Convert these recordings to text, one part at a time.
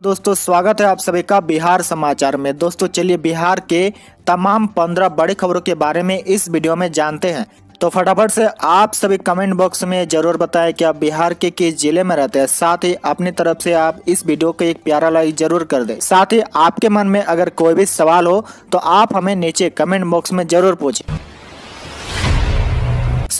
दोस्तों, स्वागत है आप सभी का बिहार समाचार में। दोस्तों, चलिए बिहार के तमाम पंद्रह बड़ी खबरों के बारे में इस वीडियो में जानते हैं। तो फटाफट से आप सभी कमेंट बॉक्स में ज़रूर बताएँ कि आप बिहार के किस ज़िले में रहते हैं। साथ ही अपनी तरफ़ से आप इस वीडियो को एक प्यारा लाइक ज़रूर कर दें। साथ ही आपके मन में अगर कोई भी सवाल हो तो आप हमें नीचे कमेंट बॉक्स में ज़रूर पूछें।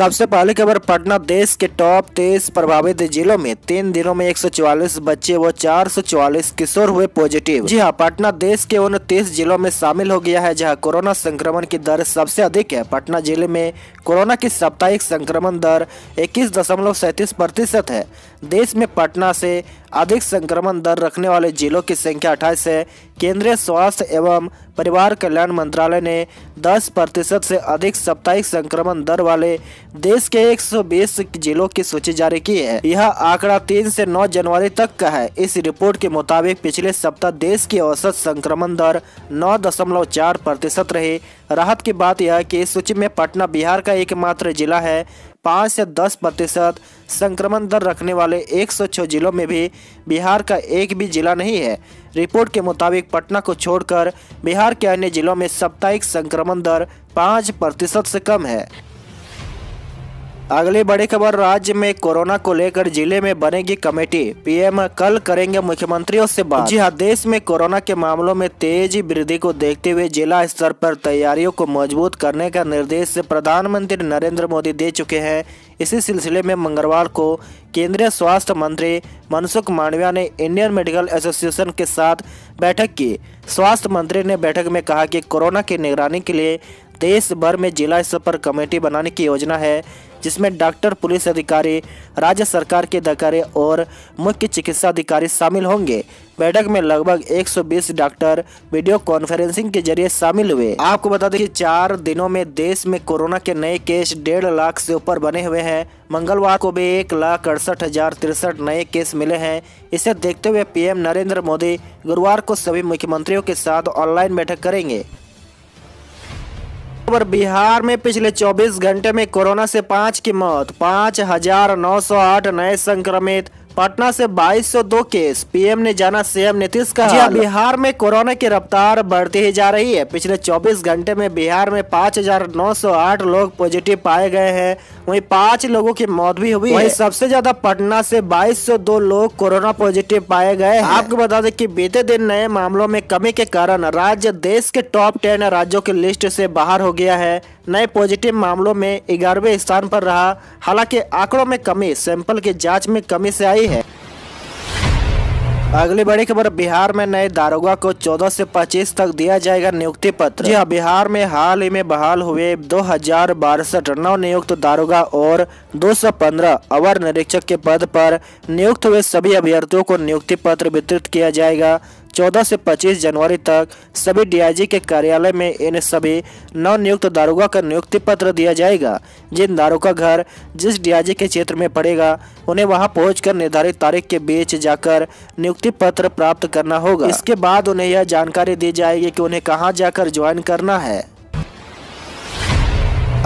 सबसे पहले खबर, पटना देश के टॉप तेईस प्रभावित जिलों में तीन दिनों में 144 बच्चे व 444 किशोर हुए पॉजिटिव जी हाँ पटना देश के उन तेईस जिलों में शामिल हो गया है, जहाँ कोरोना संक्रमण की दर सबसे अधिक है। पटना ज़िले में कोरोना की साप्ताहिक संक्रमण दर इक्कीस प्रतिशत है। देश में पटना से अधिक संक्रमण दर रखने वाले जिलों की संख्या अट्ठाईस है। केंद्रीय स्वास्थ्य एवं परिवार कल्याण मंत्रालय ने 10 प्रतिशत से अधिक साप्ताहिक संक्रमण दर वाले देश के 120 जिलों की सूची जारी की है। यह आंकड़ा 3 से 9 जनवरी तक का है। इस रिपोर्ट के मुताबिक पिछले सप्ताह देश की औसत संक्रमण दर 9.4 प्रतिशत रही। राहत की बात यह कि सूची में पटना, बिहार का एकमात्र जिला है। पाँच से दस प्रतिशत संक्रमण दर रखने वाले एक सौ छः जिलों में भी बिहार का एक भी जिला नहीं है। रिपोर्ट के मुताबिक पटना को छोड़कर बिहार के अन्य जिलों में साप्ताहिक संक्रमण दर पाँच प्रतिशत से कम है। अगली बड़ी खबर, राज्य में कोरोना को लेकर ज़िले में बनेगी कमेटी। पीएम कल करेंगे मुख्यमंत्रियों से बात। जी हाँ देश में कोरोना के मामलों में तेज़ी वृद्धि को देखते हुए जिला स्तर पर तैयारियों को मज़बूत करने का निर्देश प्रधानमंत्री नरेंद्र मोदी दे चुके हैं। इसी सिलसिले में मंगलवार को केंद्रीय स्वास्थ्य मंत्री मनसुख मांडविया ने इंडियन मेडिकल एसोसिएशन के साथ बैठक की। स्वास्थ्य मंत्री ने बैठक में कहा कि कोरोना की निगरानी के लिए देश भर में जिला स्तर पर कमेटी बनाने की योजना है। जिसमें डॉक्टर, पुलिस अधिकारी, राज्य सरकार के अधिकारी और मुख्य चिकित्सा अधिकारी शामिल होंगे। बैठक में लगभग 120 डॉक्टर वीडियो कॉन्फ्रेंसिंग के ज़रिए शामिल हुए। आपको बता दें कि चार दिनों में देश में कोरोना के नए केस डेढ़ लाख से ऊपर बने हुए हैं। मंगलवार को भी एक लाख अड़सठ हज़ार तिरसठ नए केस मिले हैं। इसे देखते हुए पीएम नरेंद्र मोदी गुरुवार को सभी मुख्यमंत्रियों के साथ ऑनलाइन बैठक करेंगे। खबर बिहार में पिछले 24 घंटे में कोरोना से पाँच की मौत पाँच हज़ार नौ सौ आठ नए संक्रमित पटना से 2202 केस पीएम ने जाना सीएम नीतीश का जी बिहार में कोरोना की रफ्तार बढ़ती ही जा रही है। पिछले 24 घंटे में बिहार में 5,908 लोग पॉजिटिव पाए गए हैं। वहीं पाँच लोगों की मौत भी हुई है। सबसे ज़्यादा पटना से 2202 लोग कोरोना पॉजिटिव पाए गए आपको बता दें कि बीते दिन नए मामलों में कमी के कारण राज्य देश के टॉप टेन राज्यों की लिस्ट से बाहर हो गया है। नए पॉजिटिव मामलों में ग्यारहवें स्थान पर रहा। हालाँकि आंकड़ों में कमी, सैंपल की जाँच में कमी से आई है। अगली बड़ी खबर, बिहार में नए दारोगा को 14 से 25 तक दिया जाएगा नियुक्ति पत्र। जी हाँ बिहार में हाल ही में बहाल हुए दो हज़ार बासठ नव नियुक्त दारोगा और 215 अवर निरीक्षक के पद पर नियुक्त हुए सभी अभ्यर्थियों को नियुक्ति पत्र वितरित किया जाएगा। 14 से 25 जनवरी तक सभी डीआईजी के कार्यालय में इन सभी नव नियुक्त दारोगा का नियुक्ति पत्र दिया जाएगा। जिन दारोगा घर जिस डीआईजी के क्षेत्र में पड़ेगा, उन्हें वहाँ पहुंचकर निर्धारित तारीख के बीच जाकर नियुक्ति पत्र प्राप्त करना होगा। इसके बाद उन्हें यह जानकारी दी जाएगी कि उन्हें कहाँ जाकर ज्वाइन करना है।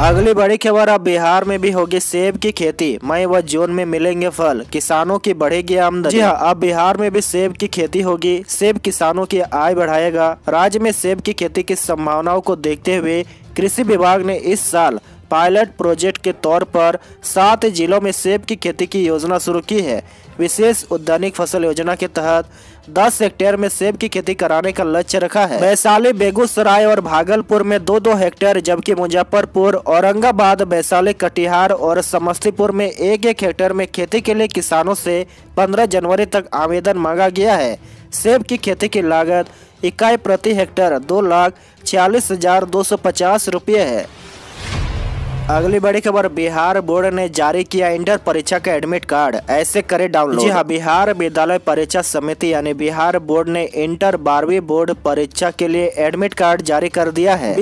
अगली बड़ी खबर अब बिहार में भी होगी सेब की खेती। मई व जून में मिलेंगे फल। किसानों की बढ़ेगी आमदनी। हाँ अब बिहार में भी सेब की खेती होगी। सेब किसानों की आय बढ़ाएगा। राज्य में सेब की खेती की संभावनाओं को देखते हुए कृषि विभाग ने इस साल पायलट प्रोजेक्ट के तौर पर सात जिलों में सेब की खेती की योजना शुरू की है। विशेष उद्यानिक फ़सल योजना के तहत 10 हेक्टेयर में सेब की खेती कराने का लक्ष्य रखा है। वैशाली, बेगूसराय और भागलपुर में दो दो हेक्टेयर, जबकि मुजफ्फरपुर, औरंगाबाद, वैशाली, कटिहार और समस्तीपुर में एक एक हेक्टेयर में खेती के लिए किसानों से 15 जनवरी तक आवेदन मांगा गया है। सेब की खेती की लागत इकाई प्रति हेक्टेयर दो लाख छियालीस हज़ार दो सौ पचास रुपये है। अगली बड़ी खबर, बिहार बोर्ड ने जारी किया इंटर परीक्षा का एडमिट कार्ड ऐसे करे डाउनलोड जी हाँ बिहार विद्यालय परीक्षा समिति यानी बिहार बोर्ड ने इंटर बारहवीं बोर्ड परीक्षा के लिए एडमिट कार्ड जारी कर दिया है।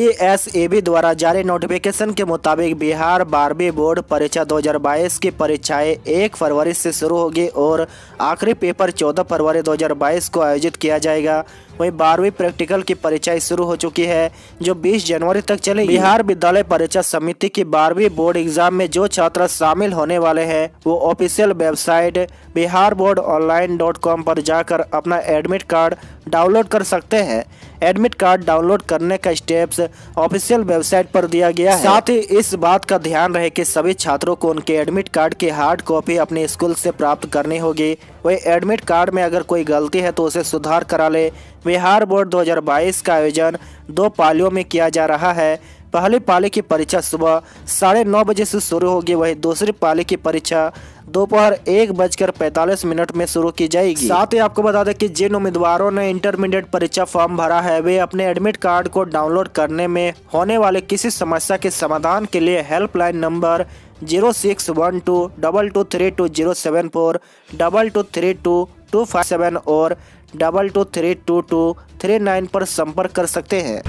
बी द्वारा जारी नोटिफिकेशन के मुताबिक बिहार बारहवीं बोर्ड परीक्षा 2022 की परीक्षाएँ एक फरवरी से शुरू होगी और आखिरी पेपर चौदह फरवरी दो हज़ार बाईस को आयोजित किया जाएगा। वहीं बारहवीं प्रैक्टिकल की परीक्षा शुरू हो चुकी है, जो 20 जनवरी तक चलेगी। बिहार विद्यालय परीक्षा समिति की बारहवीं बोर्ड एग्ज़ाम में जो छात्र शामिल होने वाले हैं, वो official website Bihar board online dot com पर जाकर अपना एडमिट कार्ड डाउनलोड कर सकते हैं। एडमिट कार्ड डाउनलोड करने का स्टेप्स ऑफिशियल वेबसाइट पर दिया गया है। साथ ही इस बात का ध्यान रहे कि सभी छात्रों को उनके एडमिट कार्ड की हार्ड कॉपी अपने स्कूल से प्राप्त करनी होगी। वही एडमिट कार्ड में अगर कोई गलती है तो उसे सुधार करा ले। बिहार बोर्ड 2022 का आयोजन दो पालियों में किया जा रहा है। पहली पाली की परीक्षा सुबह साढ़े नौ बजे से शुरू होगी, वही दूसरी पाली की परीक्षा दोपहर एक बजकर पैंतालीस मिनट में शुरू की जाएगी। साथ ही आपको बता दें कि जिन उम्मीदवारों ने इंटरमीडिएट परीक्षा फॉर्म भरा है, वे अपने एडमिट कार्ड को डाउनलोड करने में होने वाले किसी समस्या के समाधान के लिए helpline number zero six one two double two three two zero seven four double two three two two five seven और double two three two two three nine पर संपर्क कर सकते हैं।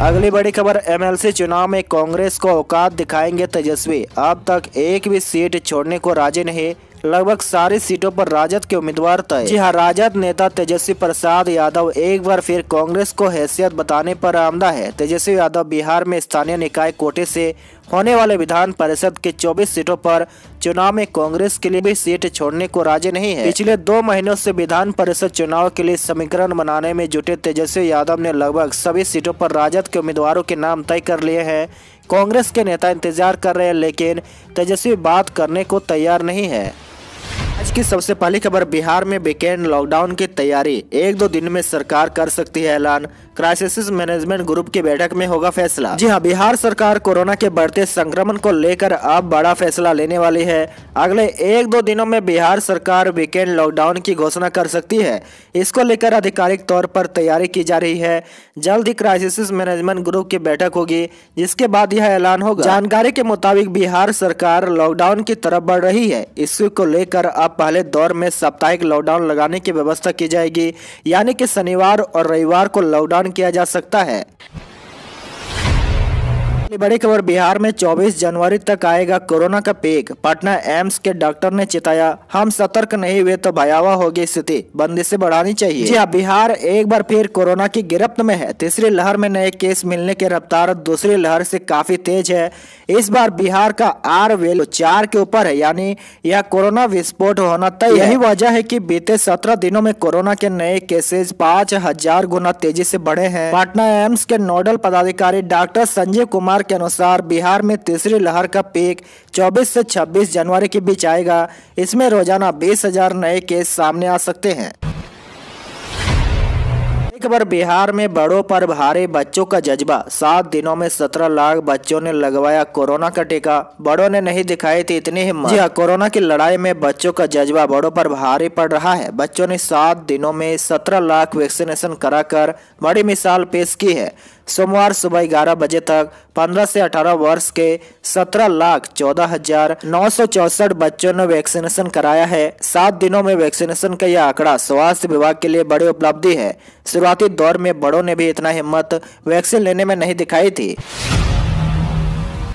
अगली बड़ी खबर, एमएलसी चुनाव में कांग्रेस को औकात दिखाएँगे तेजस्वी। अब तक एक भी सीट छोड़ने को राज़ी नहीं। लगभग सारी सीटों पर राजद के उम्मीदवार तय जी हाँ राजद नेता तेजस्वी प्रसाद यादव एक बार फिर कांग्रेस को हैसियत बताने पर आमदा है। तेजस्वी यादव बिहार में स्थानीय निकाय कोटे से होने वाले विधान परिषद के 24 सीटों पर चुनाव में कांग्रेस के लिए भी सीट छोड़ने को राज़ी नहीं है। पिछले दो महीनों से विधान परिषद चुनाव के लिए समीकरण बनाने में जुटे तेजस्वी यादव ने लगभग सभी सीटों पर राजद के उम्मीदवारों के नाम तय कर लिए हैं। कांग्रेस के नेता इंतज़ार कर रहे हैं, लेकिन तेजस्वी बात करने को तैयार नहीं है। आज की सबसे पहली खबर, बिहार में वीकेंड लॉकडाउन की तैयारी। एक दो दिन में सरकार कर सकती है ऐलान। क्राइसिस मैनेजमेंट ग्रुप की बैठक में होगा फैसला। जी हाँ बिहार सरकार कोरोना के बढ़ते संक्रमण को लेकर अब बड़ा फैसला लेने वाली है। अगले एक दो दिनों में बिहार सरकार वीकेंड लॉकडाउन की घोषणा कर सकती है। इसको लेकर आधिकारिक तौर पर तैयारी की जा रही है। जल्द ही क्राइसिस मैनेजमेंट ग्रुप की बैठक होगी, जिसके बाद यह ऐलान होगा। जानकारी के मुताबिक बिहार सरकार लॉकडाउन की तरफ़ बढ़ रही है। इसी को लेकर अब पहले दौर में साप्ताहिक लॉकडाउन लगाने की व्यवस्था की जाएगी, यानी कि शनिवार और रविवार को लॉकडाउन किया जा सकता है। बड़ी खबर बिहार में 24 जनवरी तक आएगा कोरोना का पीक पटना एम्स के डॉक्टर ने चिताया, हम सतर्क नहीं हुए तो भयावह होगी स्थिति, बंदी से बढ़ानी चाहिए। जी हाँ बिहार एक बार फिर कोरोना की गिरफ्त में है। तीसरी लहर में नए केस मिलने की रफ्तार दूसरी लहर से काफ़ी तेज है। इस बार बिहार का आर वेल्यू चार के ऊपर है, यानी यह कोरोना विस्फोट होना तय यही वजह है की बीते सत्रह दिनों में कोरोना के नए केसेज पाँच हज़ार गुना तेज़ी से बढ़े हैं। पटना एम्स के नोडल पदाधिकारी डॉक्टर संजय कुमार के अनुसार बिहार में तीसरी लहर का पीक 24 से 26 जनवरी के बीच आएगा। इसमें रोज़ाना बीस हज़ार नए केस सामने आ सकते हैं। खबर बिहार में बड़ों पर भारी बच्चों का जज्बा। सात दिनों में सत्रह लाख बच्चों ने लगवाया कोरोना का टीका। बड़ों ने नहीं दिखाई थी इतनी हिम्मत। हाँ कोरोना की लड़ाई में बच्चों का जज्बा बड़ों पर भारी पड़ रहा है। बच्चों ने सात दिनों में सत्रह लाख वैक्सीनेशन कराकर बड़ी मिसाल पेश की है। सोमवार सुबह ग्यारह बजे तक 15 से 18 वर्ष के 17 लाख चौदह हज़ार नौ सौ चौसठ बच्चों ने वैक्सीनेशन कराया है। सात दिनों में वैक्सीनेशन का यह आंकड़ा स्वास्थ्य विभाग के लिए बड़ी उपलब्धि है। शुरुआती दौर में बड़ों ने भी इतना हिम्मत वैक्सीन लेने में नहीं दिखाई थी।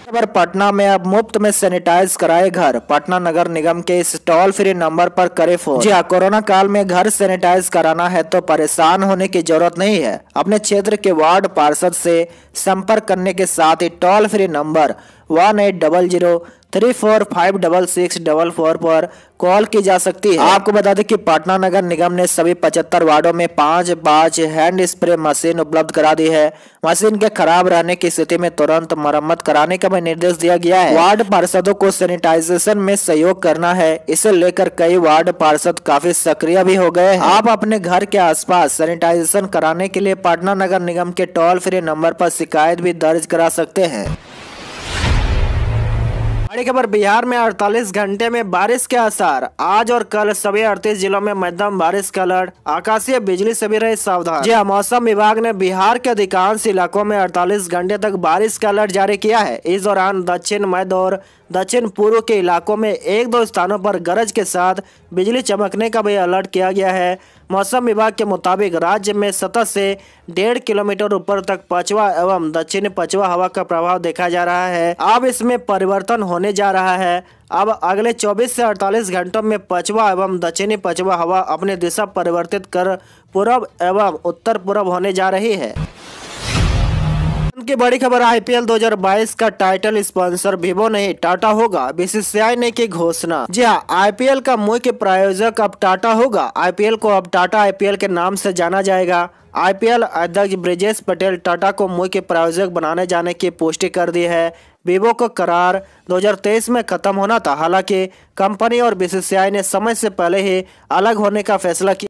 खबर पटना में अब मुफ़्त में सैनिटाइज कराए घर। पटना नगर निगम के इस टोल फ्री नंबर पर करे फ़ोन। जी हाँ कोरोना काल में घर सैनिटाइज कराना है तो परेशान होने की ज़रूरत नहीं है। अपने क्षेत्र के वार्ड पार्षद से संपर्क करने के साथ ही toll free number one eight double zero three four five double six double four पर कॉल की जा सकती है। आपको बता दें कि पटना नगर निगम ने सभी पचहत्तर वार्डों में पाँच पाँच हैंड स्प्रे मशीन उपलब्ध करा दी है। मशीन के खराब रहने की स्थिति में तुरंत मरम्मत कराने का भी निर्देश दिया गया है। वार्ड पार्षदों को सैनिटाइजेशन में सहयोग करना है। इसे लेकर कई वार्ड पार्षद काफ़ी सक्रिय भी हो गए हैं। आप अपने घर के आसपास सैनिटाइजेशन कराने के लिए पटना नगर निगम के टोल फ्री नंबर पर शिकायत भी दर्ज करा सकते हैं। बड़ी खबर बिहार में 48 घंटे में बारिश के आसार। आज और कल सभी अड़तीस जिलों में मध्यम बारिश का अलर्ट। आकाशीय बिजली से भी रहे सावधान। जी मौसम विभाग ने बिहार के अधिकांश इलाकों में 48 घंटे तक बारिश का अलर्ट जारी किया है। इस दौरान दक्षिण मध्य और दक्षिण पूर्व के इलाकों में एक दो स्थानों पर गरज के साथ बिजली चमकने का भी अलर्ट किया गया है। मौसम विभाग के मुताबिक राज्य में सतह से डेढ़ किलोमीटर ऊपर तक पछवा एवं दक्षिण पछवा हवा का प्रभाव देखा जा रहा है। अब इसमें परिवर्तन होने जा रहा है। अब अगले 24 से 48 घंटों में पछवा एवं दक्षिणी पछवा हवा अपने दिशा परिवर्तित कर पूर्व एवं उत्तर पूर्व होने जा रही है। की बड़ी खबर, आईपीएल 2022 का टाइटल स्पॉन्सर विवो नहीं टाटा होगा, बीसीसीआई ने की घोषणा। जी हाँ आईपीएल का मुख्य प्रायोजक अब टाटा होगा। आईपीएल को अब टाटा आईपीएल के नाम से जाना जाएगा। आई आईपीएल अध्यक्ष ब्रिजेश पटेल टाटा को मुख्य प्रायोजक बनाने जाने की पुष्टि कर दी है। वीवो का करार 2023 में खत्म होना था। हालाँकि कंपनी और बीसीसीआई ने समय से पहले ही अलग होने का फैसला किया।